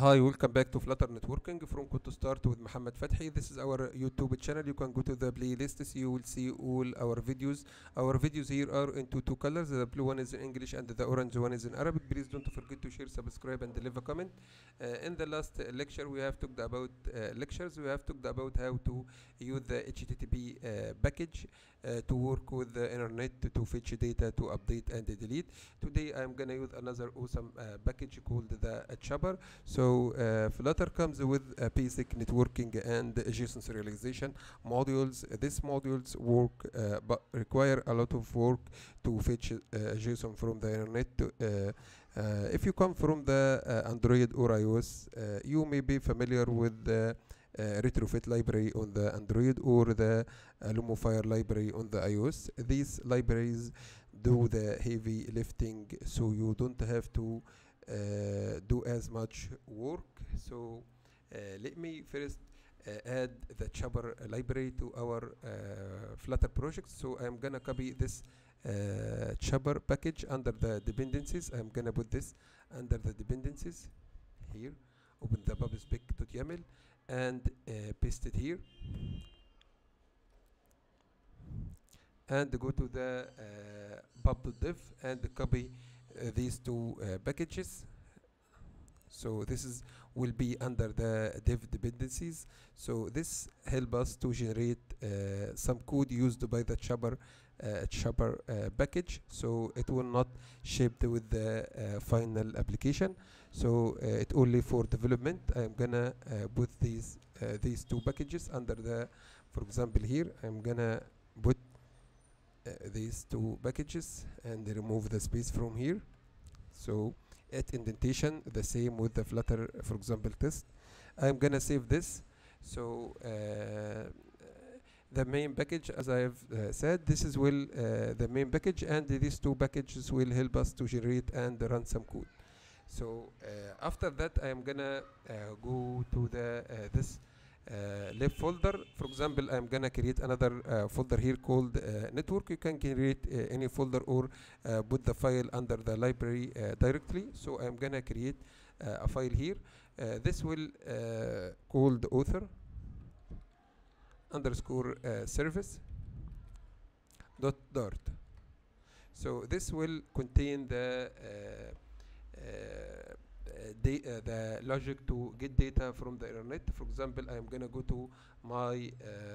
Hi, welcome back to Flutter Networking from Code to Start with Mohamed Fathy. This is our YouTube channel. You can go to the playlist. You will see all our videos. Our videos here are into two colors. The blue one is in English and the orange one is in Arabic. Please don't forget to share, subscribe, and leave a comment. Uh, in the last uh, lecture, we have talked about uh, lectures. We have talked about how to use the HTTP uh, package uh, to work with the internet to, to fetch data, to update and delete. Today, I'm gonna use another awesome uh, package called the Chopper. So uh, Flutter comes with a basic networking and JSON serialization modules. These modules work uh, but require a lot of work to fetch uh, JSON from the internet. To, if you come from the Android or iOS, you may be familiar with the retrofit library on the Android or the uh, Alamofire library on the iOS. These libraries do the heavy lifting, so you don't have to uh, do as much work. So uh, let me first uh, add the Chopper library to our uh, Flutter project. So I'm gonna copy this uh, Chopper package under the dependencies. I'm gonna put this under the dependencies here. Open the pubspec.yaml and uh, paste it here. And go to the uh, pub.dev and copy uh, these two uh, packages so this is will be under the dev dependencies so this help us to generate uh, some code used by the chopper uh, chopper uh, package so it will not shipped with the uh, final application. So uh, it only for development i'm gonna uh, put these uh, these two packages under the for example here i'm gonna put uh, these two packages and remove the space from here. So at indentation the same with the flutter for example test. I'm gonna save this. So the main package as i have uh, said this is will uh, the main package and these two packages will help us to generate and run some code. So uh, after that i am gonna uh, go to the uh, this uh, lib folder. For example i'm gonna create another folder here called network. You can create any folder or put the file under the library directly. So i'm gonna create a file here. This will called author underscore uh, service dot dart so this will contain the uh, uh, uh, the logic to get data from the internet. For example, I am gonna go to my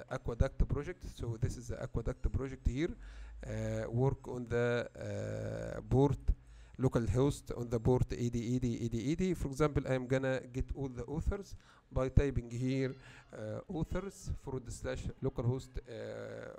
Aqueduct project. So this is the Aqueduct project here. Work on the port local host on the port 80 80 80 80. For example, I am gonna get all the authors by typing here uh, authors forward slash localhost uh,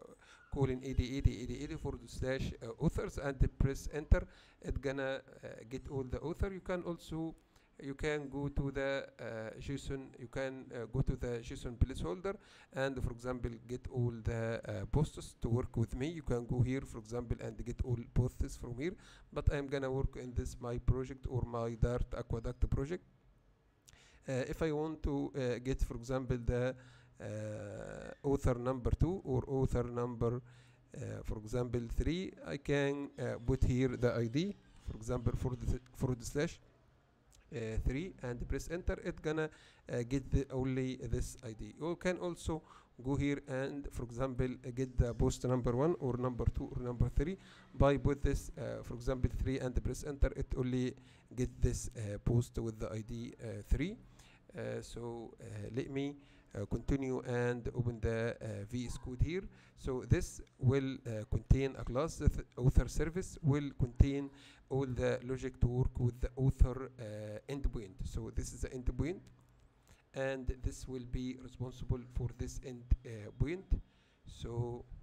colon 80 80 80 80 forward slash uh, authors and press enter. It gonna get all the author. You can also you can go to the uh, JSON, you can uh, go to the JSON placeholder and for example get all the uh, posts to work with me. You can go here for example and get all posts from here but I'm gonna work in this my project or my Dart Aqueduct project. Uh, if I want to uh, get for example the uh, author number 2 or author number for example 3 I can put here the ID for example for the forward slash uh, 3 and press enter. It gonna get the only this id you can also go here and for example uh, get the post number 1 or number 2 or number 3 by put this uh, for example 3 and press enter. It only get this uh, post with the id 3 uh, so uh, let me uh, continue and open the uh, VS Code here. So this will uh, contain a class. Author service will contain all the logic to work with the author uh, endpoint. So this is the endpoint, and this will be responsible for this endpoint. So uh,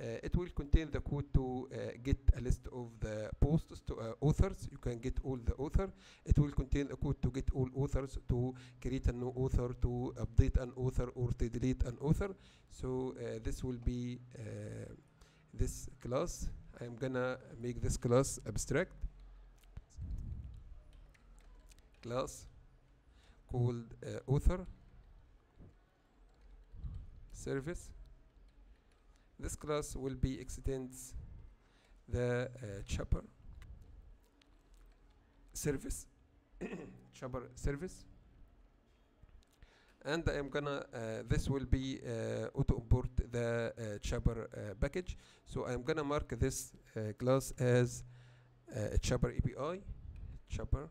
it will contain the code to uh, get a list of the posts to uh, authors. You can get all the author. It will contain a code to get all authors to create a new author, to update an author, or to delete an author. So uh, this will be uh, this class. I'm gonna make this class abstract class called uh, author service this class will be extends the uh, chopper service Chopper service. And I'm gonna uh, this will be uh, auto import the uh, Chopper uh, package. So I'm gonna mark this uh, class as uh, Chopper API Chopper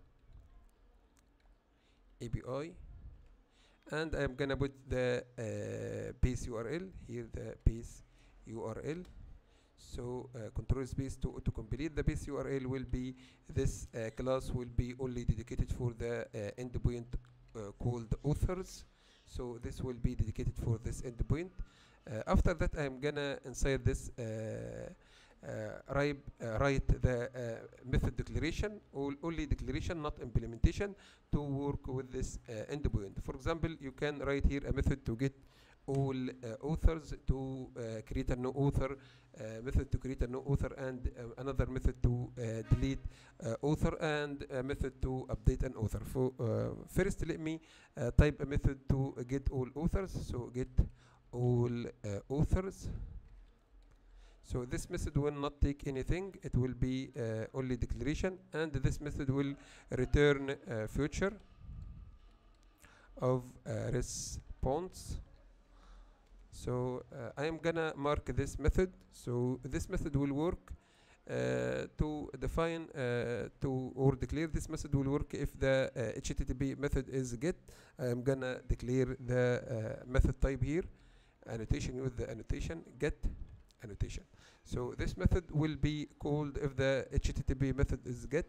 API and I'm gonna put the uh, base URL here the base URL so uh, control space to auto complete the base URL will be this uh, class will be only dedicated for the uh, endpoint uh, called authors. So this will be dedicated for this endpoint. Uh, after that I'm gonna inside this uh, write, write the method declaration only declaration not implementation to work with this endpoint. For example you can write here a method to get all uh, authors to uh, create a new author uh, method to create a new author and another method to delete author and a method to update an author. For first let me type a method to get all authors. So get all authors. So this method will not take anything. It will be uh, only declaration. And this method will return uh, future of uh, response so uh, I am gonna mark this method. So this method will work uh, to define uh, to or declare this method will work. If the uh, HTTP method is get I am gonna declare the uh, method type here. Annotation with the annotation get annotation. So this method will be called if the HTTP method is get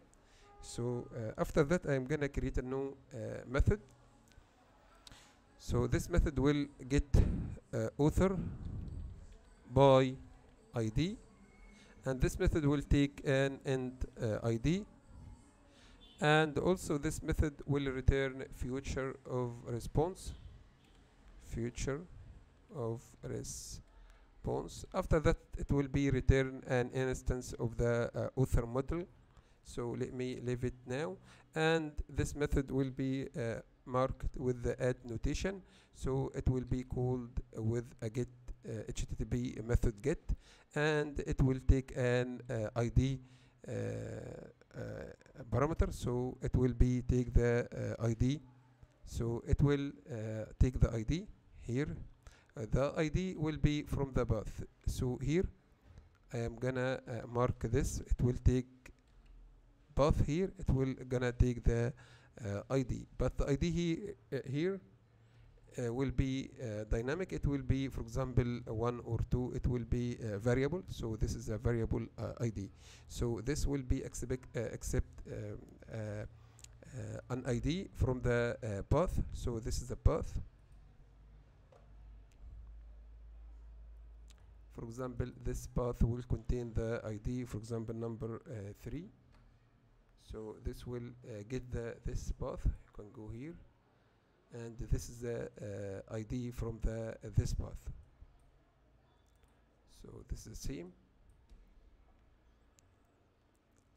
so uh, after that I am gonna create a new uh, method so this method will get uh, author by ID and this method will take an end uh, ID and also this method will return future of response future of response. After that it will be return an instance of the uh, author model. So let me leave it now. And this method will be uh, marked with the add notation. So it will be called with a get uh, http method get and it will take an uh, id uh, uh, parameter. So it will be take the uh, id so it will uh, take the id here. The id will be from the path. So here i am gonna mark this. It will take path here. It will gonna take the ID but the ID he, uh, here uh, will be uh, dynamic. It will be for example uh, one or two it will be uh, variable. So this is a variable uh, ID so this will be accept, uh, accept um, uh, uh, an ID from the uh, path. So this is the path. For example this path will contain the ID for example number uh, 3 so this will uh, get the this path you can go here. And this is the uh, ID from the uh, this path. So this is the same.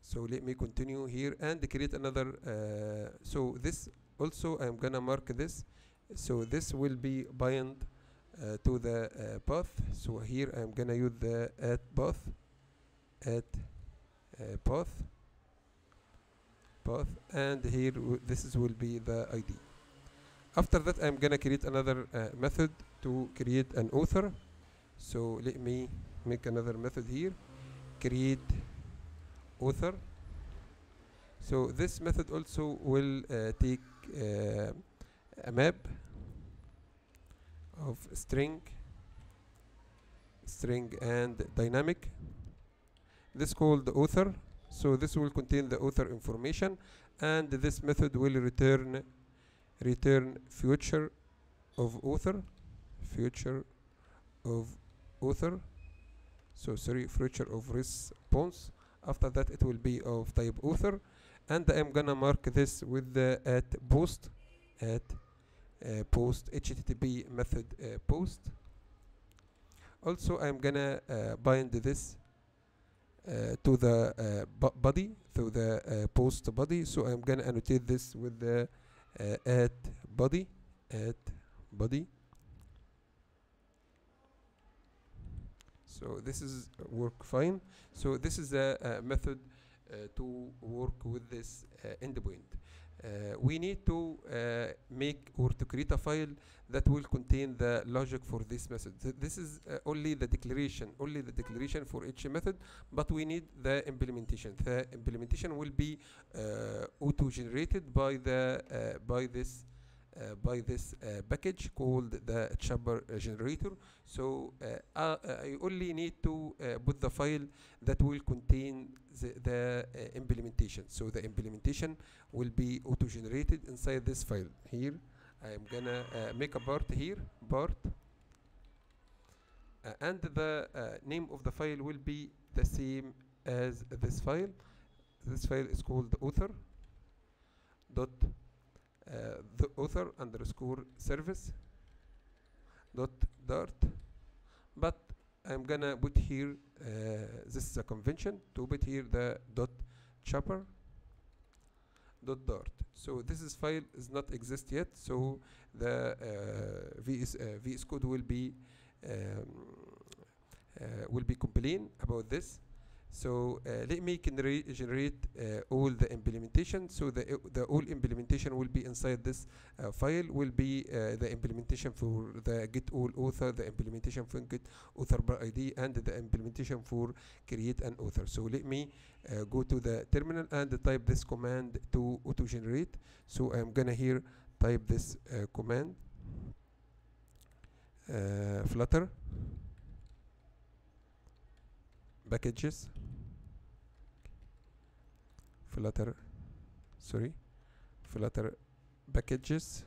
So let me continue here and create another uh, so this also I'm gonna mark this. So this will be bind uh, to the uh, path. So here I'm gonna use the add path add path path and here this is will be the ID after that I'm gonna create another uh, method to create an author. So let me make another method here. Create author. So this method also will uh, take uh, a map of string string and dynamic. This called the author so this will contain the author information and this method will return return future of author future of author. So sorry future of response. After that it will be of type author. And I'm gonna mark this with the at post at uh, post http method uh, post. Also I'm gonna uh, bind this to the uh, body to the uh, post body so I'm gonna annotate this with the uh, at body at body so this is uh, work fine. So this is a, uh method uh, to work with this uh, endpoint uh, we need to uh, make or to create a file that will contain the logic for this method. Th- this is uh, only the declaration, only the declaration for each method, but we need the implementation. The implementation will be uh, auto-generated by the uh, by this uh, by this package called the uh, generator. So I only need to put the file that will contain the, the uh, implementation. So the implementation will be auto-generated inside this file. Here I am gonna uh, make a part here, part, uh, and the uh, name of the file will be the same as this file. This file is called author dot uh, the author underscore service dot dart but I'm gonna put here uh, this is a convention to put here the dot chopper dot dart so this is file is not exist yet so the uh, VS, uh, VS code will be um, uh, will be complain about this so uh, let me generate uh, all the implementation. So the uh, the all implementation will be inside this uh, file. Will be uh, the implementation for the get all author, the implementation for get author by ID, and the implementation for create an author. So let me uh, go to the terminal and type this command to auto generate. So I'm gonna here type this command flutter packages. Flutter sorry flutter packages.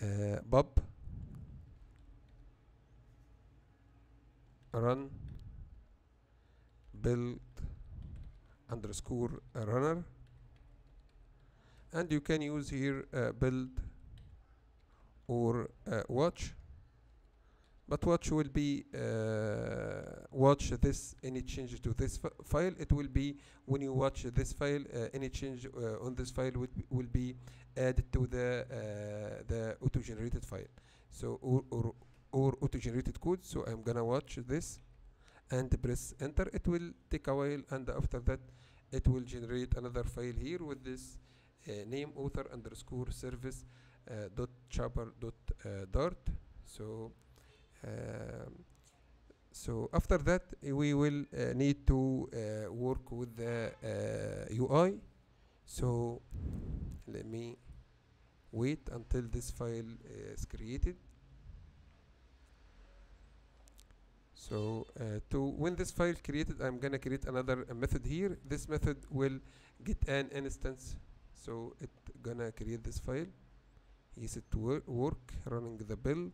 Uh, pub. Run. Build underscore runner. And you can use here uh, build or uh, watch but watch will be uh, watch this any change to this fi- file? It will be when you watch this file uh, any change uh, on this file will be, will be added to the uh, the auto generated file. So or, or or auto generated code. So i'm gonna watch this and press enter. It will take a while and after that it will generate another file here with this uh, name author underscore service uh, dot chopper dot dart so so after that uh, we will uh, need to uh, work with the uh, UI so let me wait until this file is created. So uh, to when this file created I'm gonna create another uh, method here. This method will get an instance. So it gonna create this file. Is it to wor- work running the build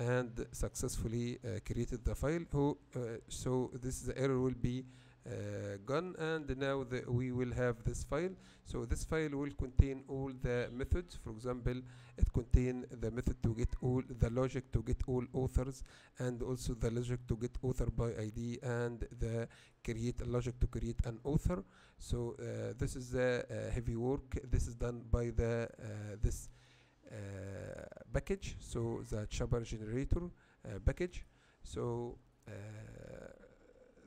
and successfully uh, created the file. Who uh, so this the error will be uh, gone and now the, we will have this file. So this file will contain all the methods. For example it contain the method to get all the logic to get all authors and also the logic to get author by id and the create a logic to create an author. So uh, this is the uh, heavy work. This is done by the uh, this package so the chopper generator uh, package. So uh,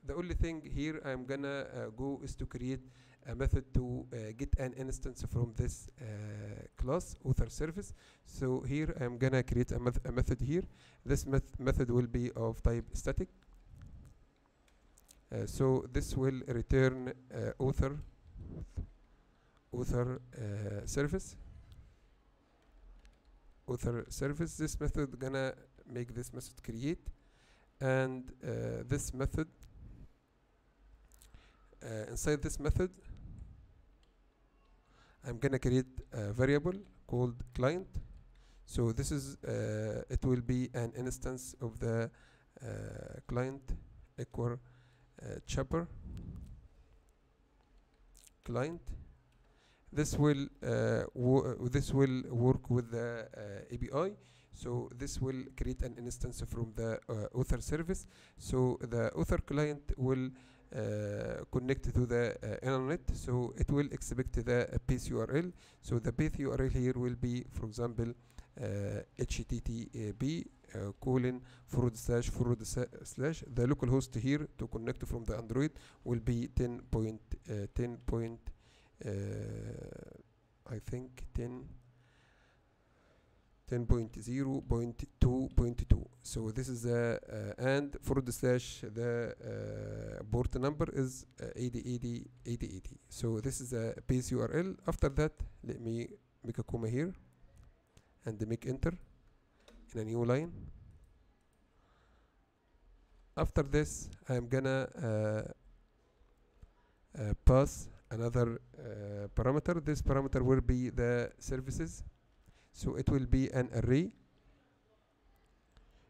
the only thing here I'm gonna uh, go is to create a method to uh, get an instance from this uh, class author service. So here I'm gonna create a, meth a method here. This meth method will be of type static. Uh, so this will return uh, author author uh, service author service this method gonna make this method create. And uh, this method uh, inside this method I'm gonna create a variable called client. So this is uh, it will be an instance of the uh, client equal uh, chopper. Client this will uh, uh, this will work with the uh, API so this will create an instance from the author service. So the author client will connect to the uh, internet. So it will expect the uh, base URL so the base URL here will be for example uh, http uh, colon forward slash forward slash. The local host here to connect from the android will be 10.10.11 I think 10 10.0.2.2 so this is the uh, and forward slash the uh, port number is uh, 8080 8080 so this is a base URL after that let me make a comma here and make enter in a new line. After this I'm gonna uh, uh, pass another uh, parameter. This parameter will be the services. So it will be an array.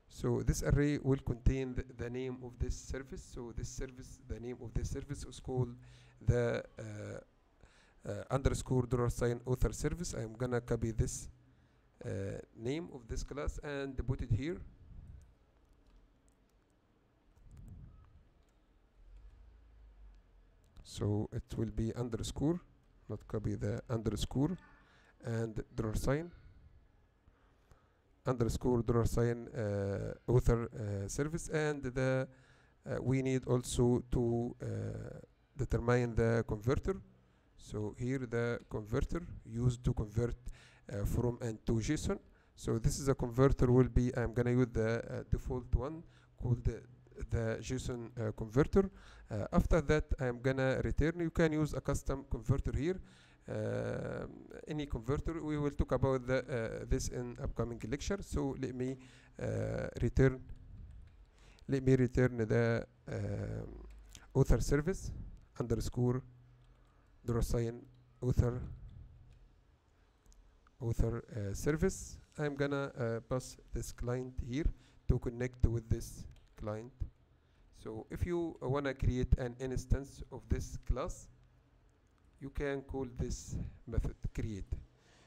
So this array will contain the, the name of this service. So this service the name of this service is called the uh, uh, underscore dollar sign author service. I'm gonna copy this uh, name of this class and put it here so it will be underscore not copy the underscore and dollar sign. Underscore dollar sign uh, author uh, service and the uh, we need also to uh, determine the converter. So here the converter used to convert uh, from and to JSON. So this is a converter will be I'm gonna use the uh, default one called the, JSON uh, converter. Uh, after that I'm gonna return. You can use a custom converter here. Uh, any converter we will talk about the, uh, this in upcoming lecture. So let me uh, return let me return the um, author service underscore sign author author uh, service. I'm gonna pass this client here to connect with this client. So if you uh, wanna create an instance of this class you can call this method create.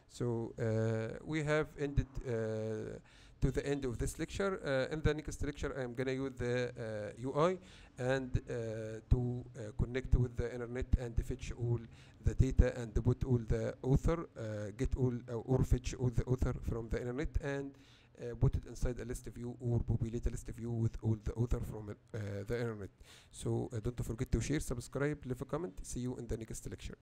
So uh, we have ended uh, to the end of this lecture. Uh, in the next lecture I'm gonna use the UI and to connect with the internet and fetch all the data and put all the author get all or fetch all the author from the internet and uh, put it inside a list view or populate a list view with all the author from uh, the internet. So uh, don't forget to share subscribe leave a comment. See you in the next lecture